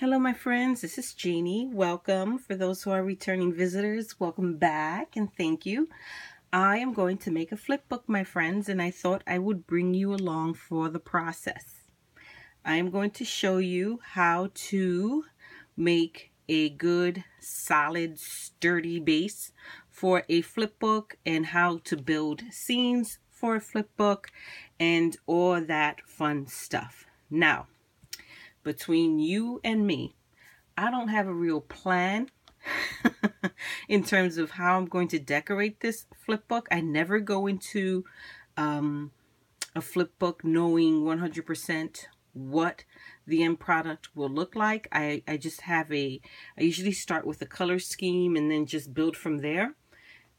Hello, my friends. This is Jeannie. Welcome. For those who are returning visitors, welcome back and thank you. I am going to make a flip book, my friends, and I thought I would bring you along for the process. I am going to show you how to make a good, solid, sturdy base for a flip book and how to build scenes for a flip book and all that fun stuff. Now, between you and me, I don't have a real plan in terms of how I'm going to decorate this flip book. I never go into um, a flip book knowing 100% what the end product will look like. I, I just have a, I usually start with a color scheme and then just build from there.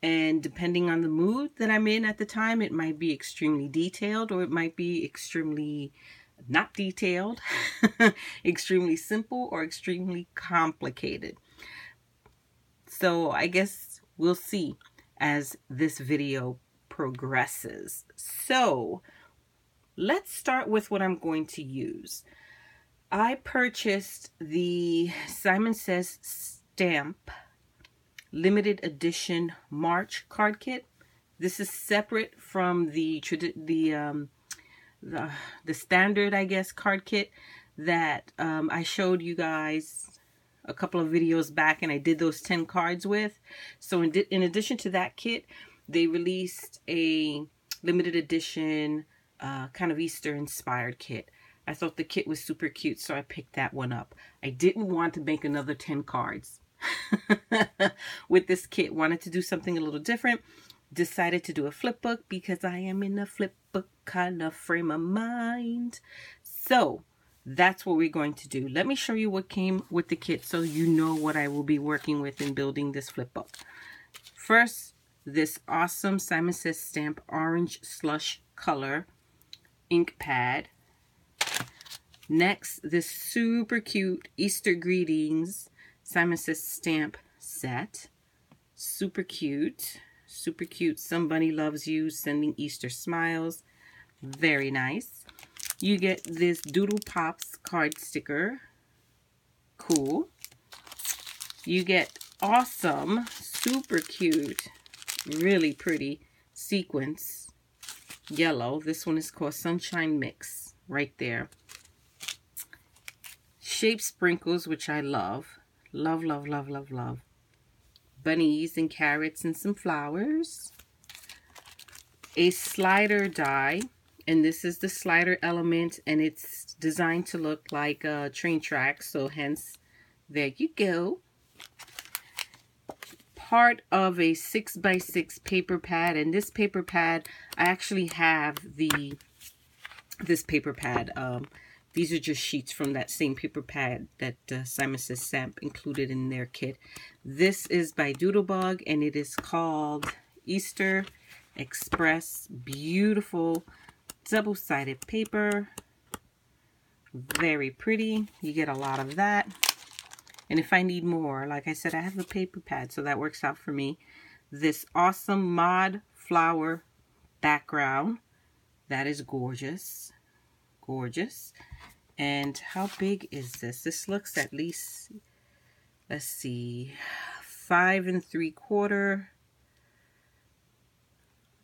And depending on the mood that I'm in at the time, it might be extremely detailed or it might be extremely not detailed, extremely simple, or extremely complicated. So I guess we'll see as this video progresses. So let's start with what I'm going to use. I purchased the Simon Says Stamp limited edition March card kit. This is separate from the the um, the, the standard, I guess, card kit that um, I showed you guys a couple of videos back and I did those 10 cards with. So in, in addition to that kit, they released a limited edition uh, kind of Easter inspired kit. I thought the kit was super cute, so I picked that one up. I didn't want to make another 10 cards with this kit. Wanted to do something a little different decided to do a flip book because I am in a flip book kind of frame of mind. So that's what we're going to do. Let me show you what came with the kit so you know what I will be working with in building this flip book. First, this awesome Simon Says Stamp Orange Slush Color ink pad. Next, this super cute Easter Greetings Simon Says Stamp set. Super cute. Super cute. Somebody loves you. Sending Easter smiles. Very nice. You get this Doodle Pops card sticker. Cool. You get awesome, super cute, really pretty sequins. Yellow. This one is called Sunshine Mix. Right there. Shape sprinkles, which I love. Love, love, love, love, love bunnies and carrots and some flowers. A slider die, and this is the slider element, and it's designed to look like a train track, so hence, there you go. Part of a 6 by 6 paper pad, and this paper pad, I actually have the this paper pad. Um, these are just sheets from that same paper pad that uh, Simon Says Stamp included in their kit. This is by Doodlebug and it is called Easter Express. Beautiful double-sided paper. Very pretty. You get a lot of that. And if I need more, like I said, I have a paper pad, so that works out for me. This awesome mod flower background. That is gorgeous. Gorgeous. And how big is this? This looks at least, let's see, five and three quarter.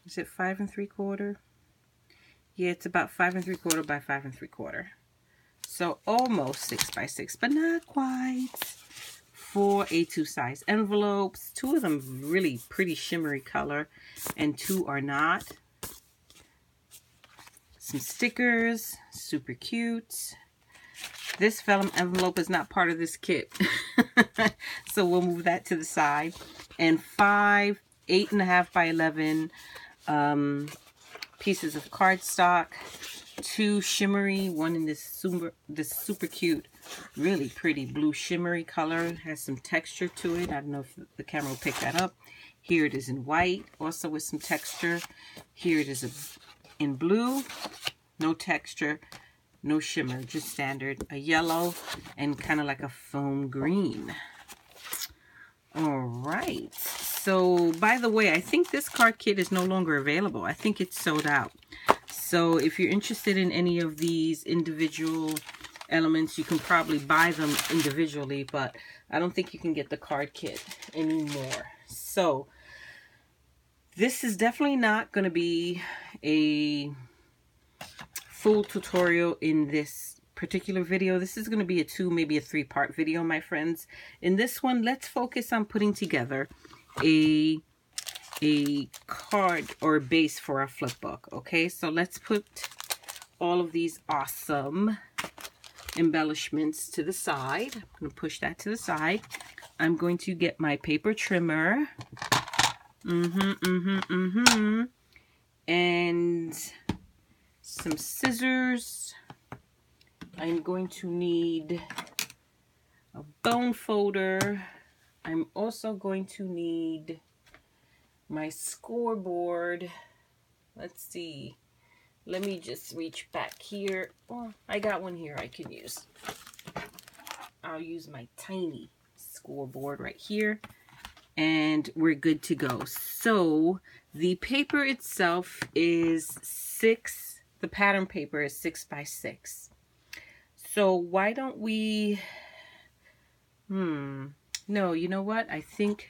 Is it five and three quarter? Yeah, it's about five and three quarter by five and three quarter. So almost six by six, but not quite. Four A2 size envelopes. Two of them really pretty shimmery color and two are not. Some stickers, super cute. This vellum envelope is not part of this kit. so we'll move that to the side. And five, eight and a half by 11 um, pieces of cardstock. Two shimmery, one in this super, this super cute, really pretty blue shimmery color. Has some texture to it. I don't know if the camera will pick that up. Here it is in white, also with some texture. Here it is in blue, no texture no shimmer, just standard. A yellow and kind of like a foam green. All right. So, by the way, I think this card kit is no longer available. I think it's sold out. So, if you're interested in any of these individual elements. You can probably buy them individually, but I don't think you can get the card kit anymore. So this is definitely not going to be a full tutorial in this particular video. This is going to be a two, maybe a three part video, my friends. In this one, let's focus on putting together a a card or a base for our flip book. Okay, so let's put all of these awesome embellishments to the side. I'm going to push that to the side. I'm going to get my paper trimmer. Mm-hmm, mm-hmm, mm-hmm. And some scissors. I'm going to need a bone folder. I'm also going to need my scoreboard. Let's see. Let me just reach back here. Oh, I got one here I can use. I'll use my tiny scoreboard right here. And we're good to go. So the paper itself is six, the pattern paper is six by six. So why don't we, hmm, no, you know what? I think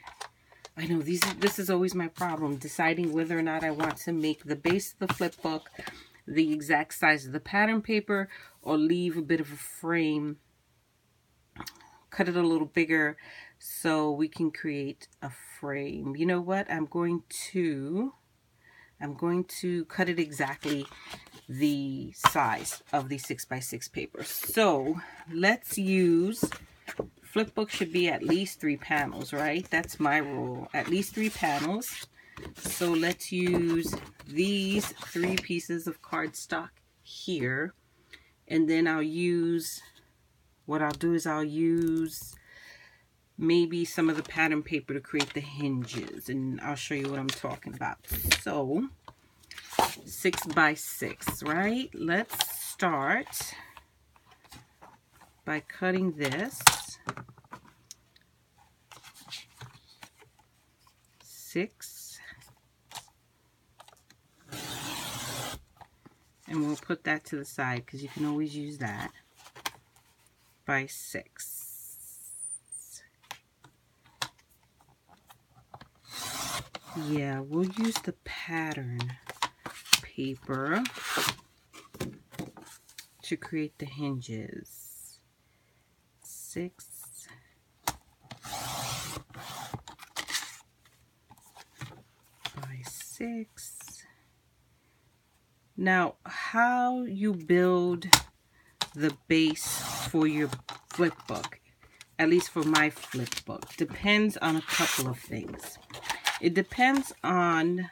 I know these. this is always my problem, deciding whether or not I want to make the base of the flip book the exact size of the pattern paper or leave a bit of a frame, cut it a little bigger so we can create a frame. You know what? I'm going to, I'm going to cut it exactly the size of the 6 by 6 paper. So let's use flipbook should be at least three panels, right? That's my rule. At least three panels. So let's use these three pieces of cardstock here. And then I'll use, what I'll do is I'll use maybe some of the pattern paper to create the hinges. And I'll show you what I'm talking about. So, six by six, right? Let's start by cutting this. Six. And we'll put that to the side because you can always use that by six. Yeah, we'll use the pattern paper to create the hinges six. By six. Now, how you build the base for your flip book, at least for my flip book, depends on a couple of things. It depends on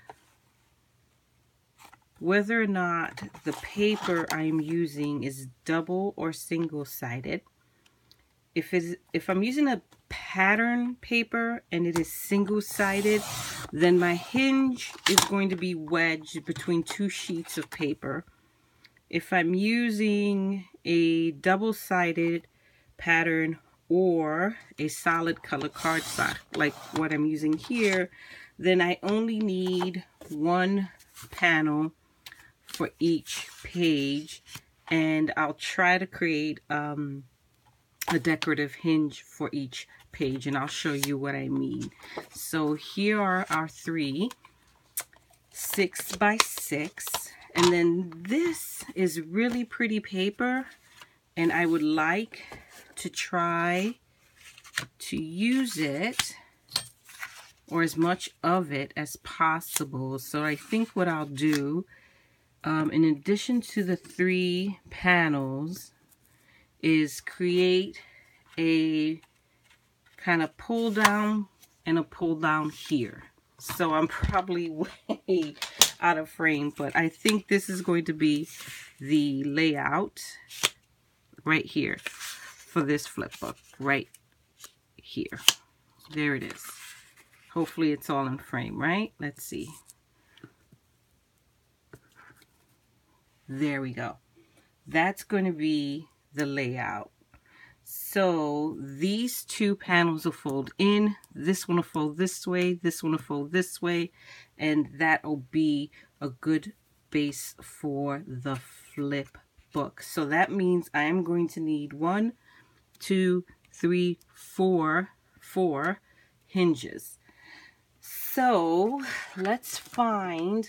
whether or not the paper I'm using is double or single-sided. If it's if I'm using a pattern paper and it is single-sided then my hinge is going to be wedged between two sheets of paper. If I'm using a double-sided pattern or a solid color cardstock like what I'm using here then I only need one panel for each page and I'll try to create um, a decorative hinge for each page and I'll show you what I mean. So here are our three six by six and then this is really pretty paper and I would like to try to use it or as much of it as possible. So I think what I'll do um, in addition to the three panels is create a kind of pull down and a pull down here. So I'm probably way out of frame, but I think this is going to be the layout right here for this flip book, right here. There it is. Hopefully it's all in frame, right? Let's see. There we go. That's going to be the layout. So these two panels will fold in. This one will fold this way. This one will fold this way. And that will be a good base for the flip book. So that means I am going to need one, two, three, four, four hinges. So let's find,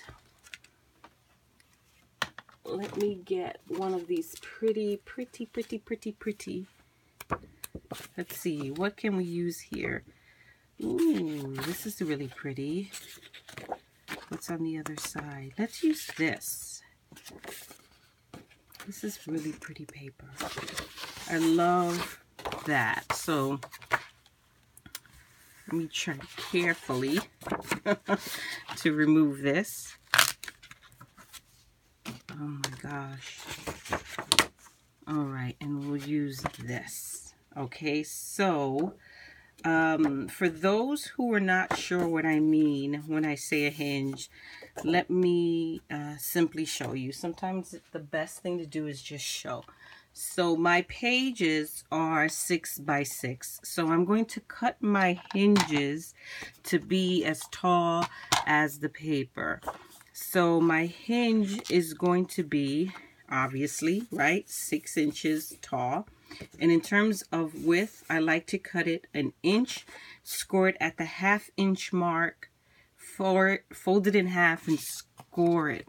let me get one of these pretty, pretty, pretty, pretty, pretty. Let's see, what can we use here? Ooh, this is really pretty. What's on the other side? Let's use this. This is really pretty paper. I love that. So let me try carefully to remove this. Oh my gosh. All right, and we'll use this. Okay, so um, for those who are not sure what I mean when I say a hinge, let me uh, simply show you. Sometimes the best thing to do is just show. So my pages are six by six. So I'm going to cut my hinges to be as tall as the paper. So my hinge is going to be, obviously, right, six inches tall. And in terms of width, I like to cut it an inch, score it at the half inch mark, for, fold it in half and score it.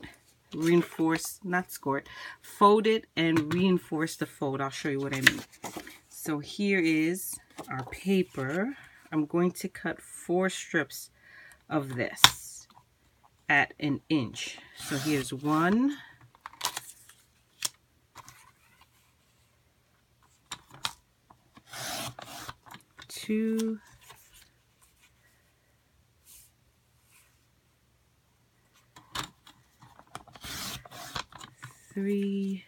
Reinforce, not score it, fold it and reinforce the fold. I'll show you what I mean. So here is our paper. I'm going to cut four strips of this at an inch. So here's one, two, three,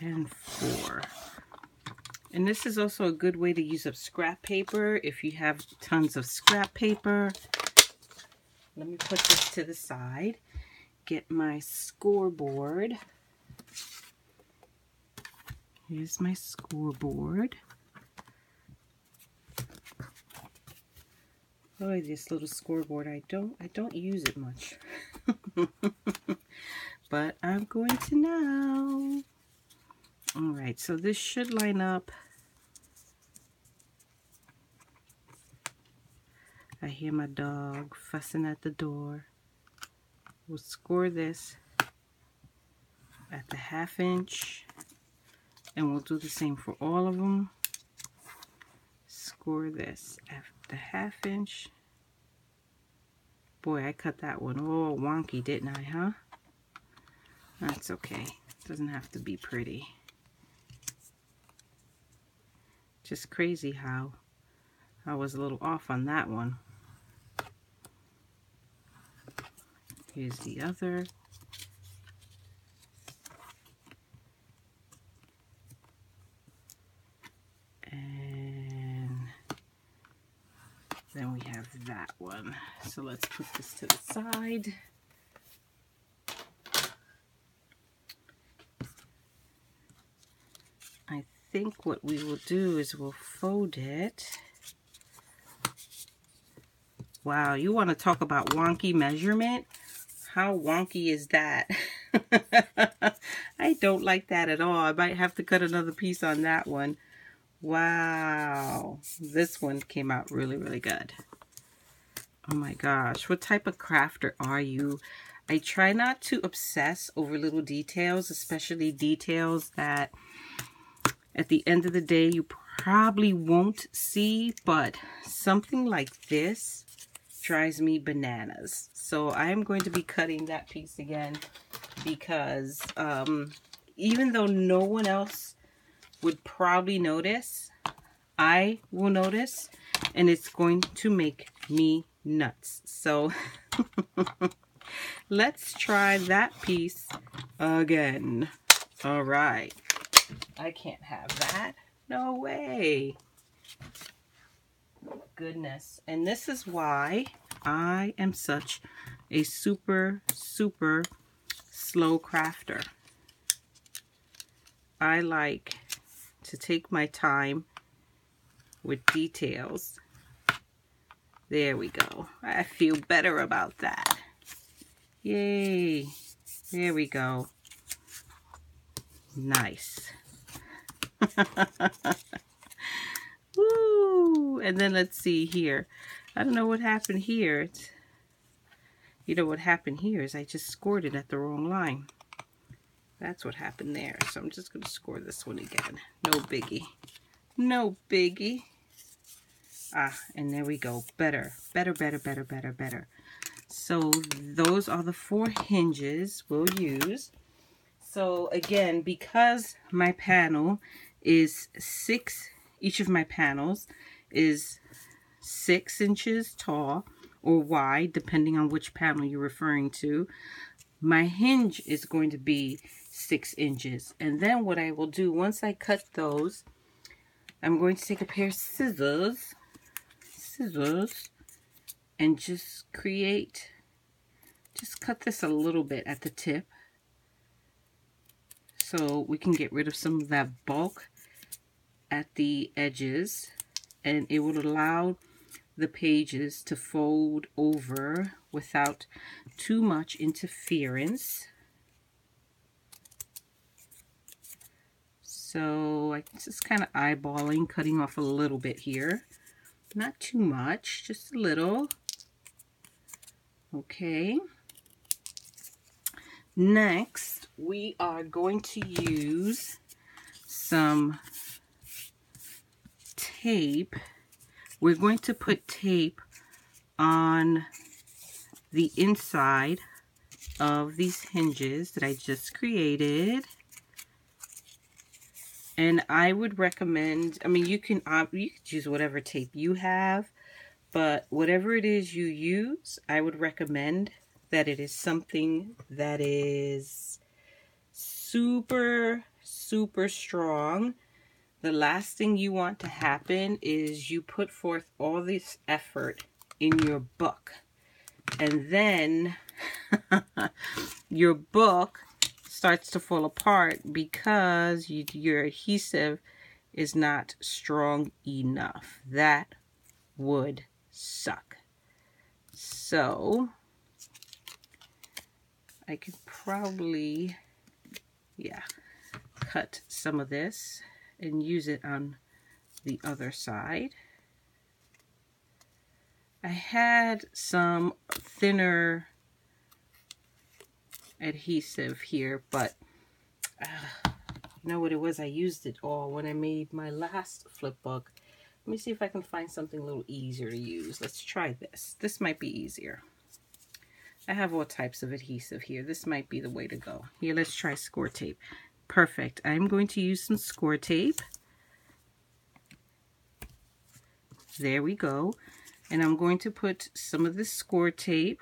and four. And this is also a good way to use up scrap paper if you have tons of scrap paper. Let me put this to the side. Get my scoreboard. Here's my scoreboard. Oh, this little scoreboard, I don't I don't use it much. but I'm going to now. Alright, so this should line up. I hear my dog fussing at the door. We'll score this at the half inch and we'll do the same for all of them score this at the half inch. Boy I cut that one all wonky didn't I huh? That's okay. Doesn't have to be pretty just crazy how I was a little off on that one here's the other And Then we have that one. So let's put this to the side. I what we will do is we'll fold it. Wow, you want to talk about wonky measurement? How wonky is that? I don't like that at all. I might have to cut another piece on that one. Wow. This one came out really, really good. Oh my gosh. What type of crafter are you? I try not to obsess over little details, especially details that at the end of the day you probably won't see, but something like this drives me bananas. So I'm going to be cutting that piece again because um, even though no one else would probably notice. I will notice and it's going to make me nuts. So let's try that piece again. All right. I can't have that. No way. Goodness. And this is why I am such a super, super slow crafter. I like to take my time with details. There we go. I feel better about that. Yay. There we go. Nice. Woo! And then let's see here. I don't know what happened here. It's, you know what happened here is I just scored it at the wrong line. That's what happened there. So I'm just going to score this one again. No biggie. No biggie. Ah, and there we go. Better, better, better, better, better, better. So those are the four hinges we'll use. So again, because my panel is six, each of my panels is six inches tall or wide, depending on which panel you're referring to, my hinge is going to be six inches. And then what I will do, once I cut those, I'm going to take a pair of scissors, scissors, and just create, just cut this a little bit at the tip so we can get rid of some of that bulk at the edges and it will allow the pages to fold over without too much interference. So I'm just kind of eyeballing, cutting off a little bit here. Not too much, just a little. Okay. Next, we are going to use some tape we're going to put tape on the inside of these hinges that I just created. And I would recommend, I mean, you can, you use whatever tape you have, but whatever it is you use, I would recommend that it is something that is super, super strong the last thing you want to happen is you put forth all this effort in your book and then your book starts to fall apart because you, your adhesive is not strong enough. That would suck. So, I could probably, yeah, cut some of this and use it on the other side. I had some thinner adhesive here, but uh, you know what it was? I used it all when I made my last flip book. Let me see if I can find something a little easier to use. Let's try this. This might be easier. I have all types of adhesive here. This might be the way to go. Here, let's try score tape. Perfect. I'm going to use some score tape. There we go. And I'm going to put some of this score tape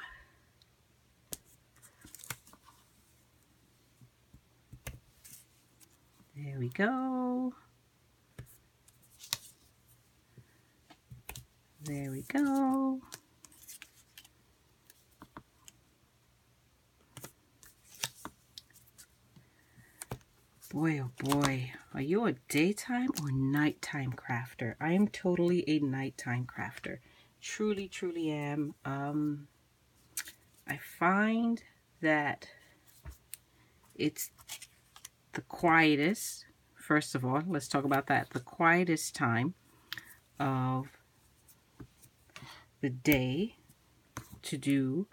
There we go. There we go. Boy, oh boy, are you a daytime or nighttime crafter? I am totally a nighttime crafter. Truly, truly am. Um, I find that it's the quietest, first of all, let's talk about that, the quietest time of the day to do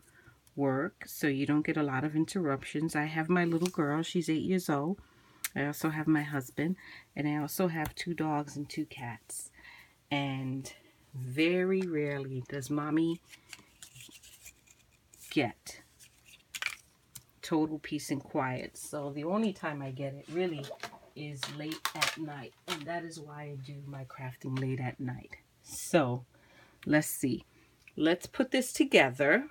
work so you don't get a lot of interruptions. I have my little girl, she's eight years old. I also have my husband, and I also have two dogs and two cats. And very rarely does mommy get total peace and quiet. So the only time I get it really is late at night. And that is why I do my crafting late at night. So let's see. Let's put this together.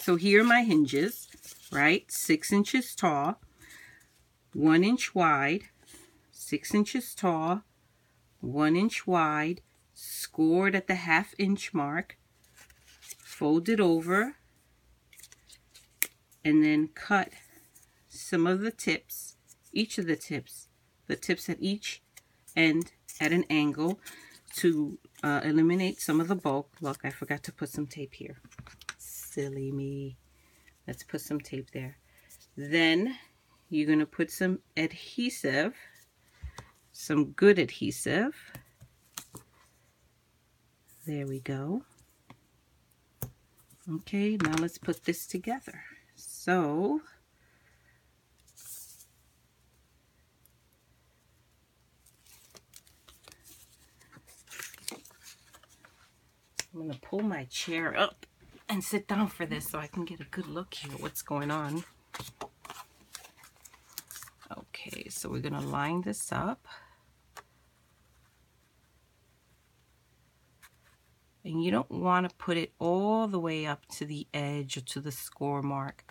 So here are my hinges right? Six inches tall, one inch wide, six inches tall, one inch wide, scored at the half inch mark, folded over, and then cut some of the tips, each of the tips, the tips at each end at an angle to uh, eliminate some of the bulk. Look, I forgot to put some tape here. Silly me. Let's put some tape there. Then you're going to put some adhesive, some good adhesive. There we go. Okay, now let's put this together. So, I'm going to pull my chair up and sit down for this so I can get a good look here what's going on. Okay, so we're going to line this up. And you don't want to put it all the way up to the edge or to the score mark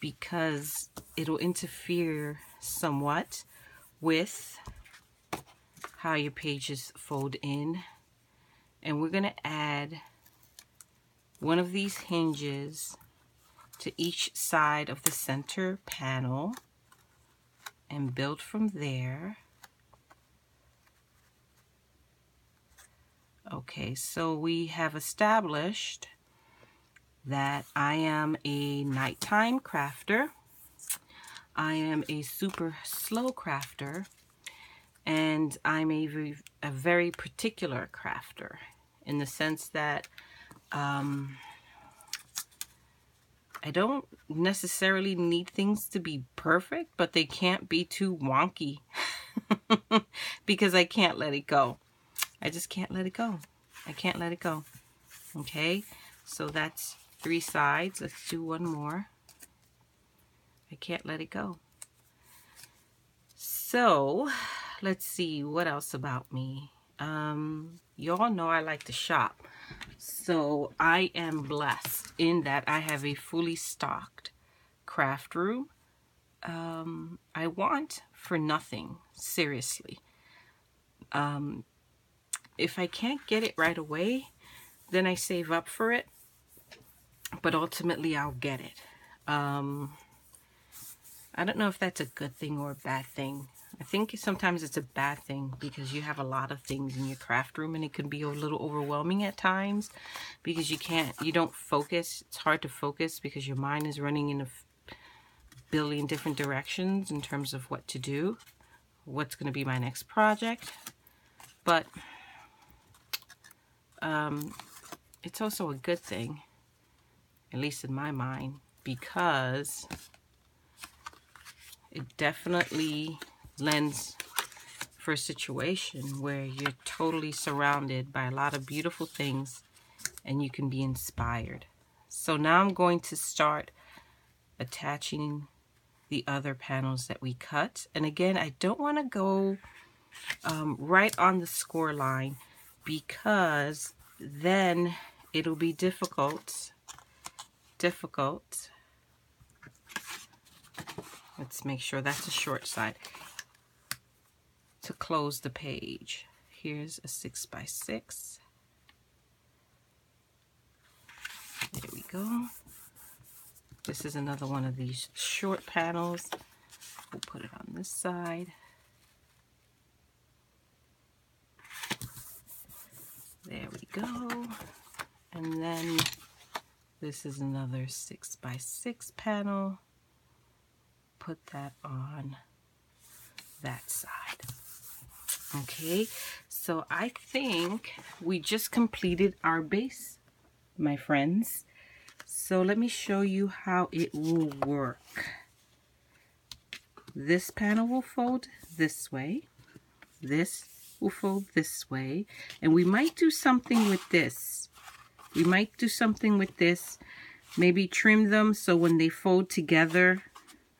because it'll interfere somewhat with how your pages fold in. And we're going to add one of these hinges to each side of the center panel and build from there. Okay, so we have established that I am a nighttime crafter. I am a super slow crafter and I'm a, a very particular crafter in the sense that um, I don't necessarily need things to be perfect, but they can't be too wonky because I can't let it go. I just can't let it go. I can't let it go. Okay, so that's three sides. Let's do one more. I can't let it go. So, let's see what else about me. Um, y'all know I like to shop. So I am blessed in that I have a fully stocked craft room. Um, I want for nothing, seriously. Um, if I can't get it right away, then I save up for it. But ultimately, I'll get it. Um, I don't know if that's a good thing or a bad thing. I think sometimes it's a bad thing because you have a lot of things in your craft room and it can be a little overwhelming at times because you can't, you don't focus. It's hard to focus because your mind is running in a billion different directions in terms of what to do, what's going to be my next project. But um, it's also a good thing, at least in my mind, because it definitely lends for a situation where you're totally surrounded by a lot of beautiful things and you can be inspired. So now I'm going to start attaching the other panels that we cut. And again, I don't want to go um, right on the score line because then it'll be difficult, difficult. Let's make sure that's a short side to close the page. Here's a six by six. There we go. This is another one of these short panels. We'll put it on this side. There we go. And then this is another six by six panel. Put that on that side. Okay, so I think we just completed our base, my friends. So let me show you how it will work. This panel will fold this way. This will fold this way. And we might do something with this. We might do something with this. Maybe trim them so when they fold together,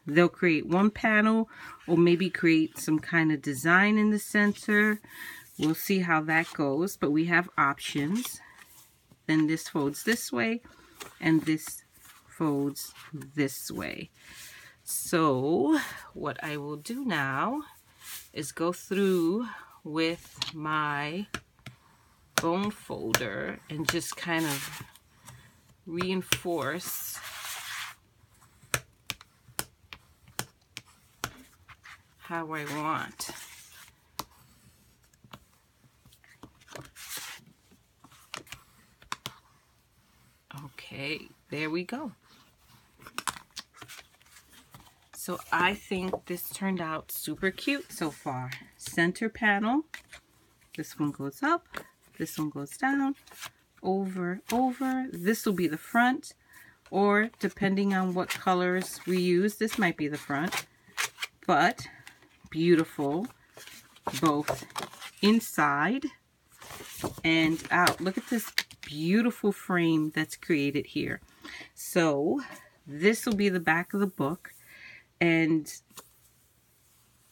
they'll create one panel or maybe create some kind of design in the center. We'll see how that goes, but we have options. Then this folds this way and this folds this way. So what I will do now is go through with my bone folder and just kind of reinforce how I want. Okay, there we go. So I think this turned out super cute so far. Center panel. This one goes up. This one goes down. Over, over. This will be the front. Or depending on what colors we use, this might be the front. But beautiful both inside and out. Look at this beautiful frame that's created here. So this will be the back of the book and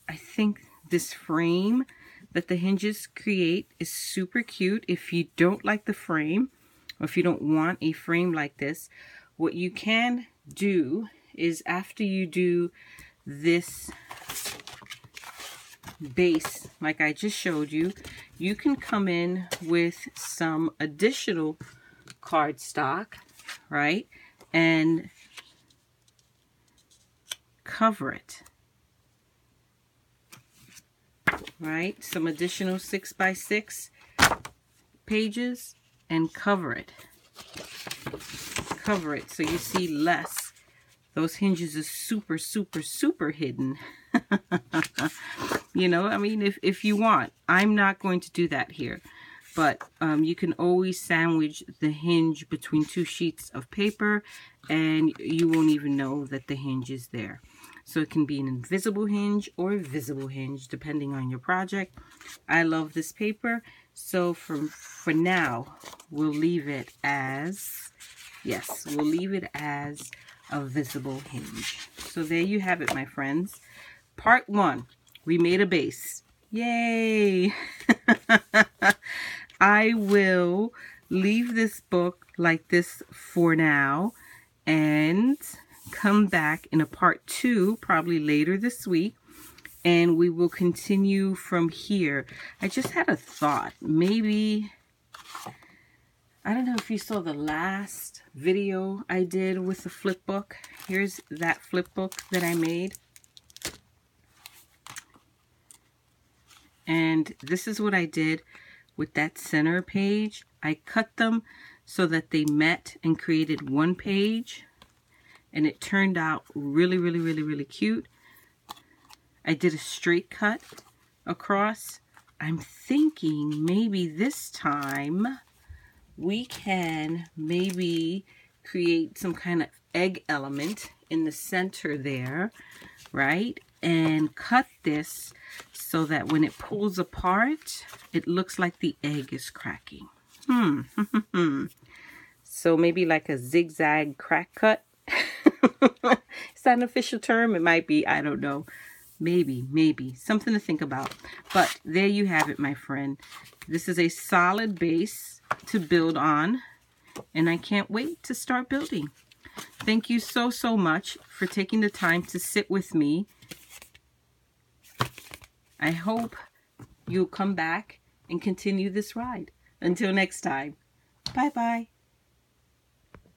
I think this frame that the hinges create is super cute. If you don't like the frame, or if you don't want a frame like this, what you can do is after you do this base like I just showed you, you can come in with some additional cardstock, right? And cover it. Right? Some additional 6 by 6 pages and cover it. Cover it so you see less. Those hinges are super, super, super hidden. you know, I mean, if, if you want. I'm not going to do that here. But um, you can always sandwich the hinge between two sheets of paper and you won't even know that the hinge is there. So it can be an invisible hinge or a visible hinge, depending on your project. I love this paper. So for, for now, we'll leave it as, yes, we'll leave it as a visible hinge. So there you have it, my friends. Part one, we made a base. Yay! I will leave this book like this for now and come back in a part two, probably later this week, and we will continue from here. I just had a thought. Maybe, I don't know if you saw the last video I did with the flip book. Here's that flip book that I made. And this is what I did with that center page. I cut them so that they met and created one page and it turned out really, really, really, really cute. I did a straight cut across. I'm thinking maybe this time we can maybe create some kind of egg element in the center there, right? And cut this so that when it pulls apart, it looks like the egg is cracking. Hmm. so maybe like a zigzag crack cut Is that an official term? It might be. I don't know. Maybe, maybe. Something to think about. But there you have it, my friend. This is a solid base to build on. And I can't wait to start building. Thank you so, so much for taking the time to sit with me. I hope you'll come back and continue this ride. Until next time, bye-bye.